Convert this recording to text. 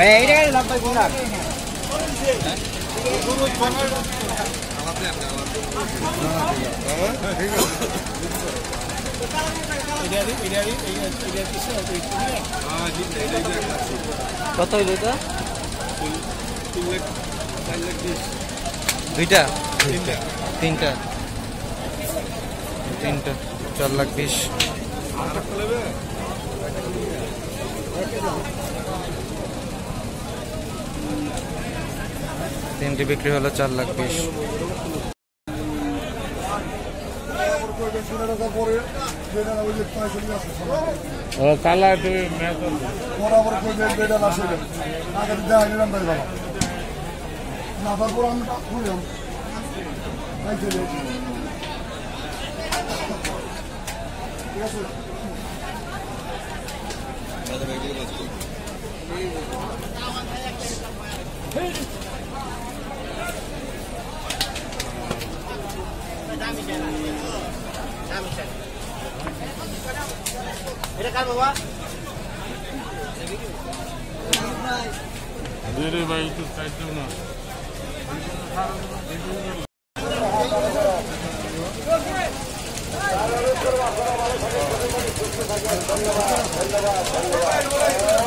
Beda lah penggunaan. Guru channel. Apa yang? কত হইল এটা? দুইটা? তিনটা। তিনটা, চার লাখ বিশ। তিনটি বিক্রি হলো চার লাখ বিশ। কালা তুমি ম্যাচ বরাবর করে বেডা না শুনে আগে দেখাই নিলাম তাই বাবা। না তারপর আমি খুললাম তাই চলে ঠিক আছে? दे रे भाई तू साइड दो ना धन्यवाद धन्यवाद धन्यवाद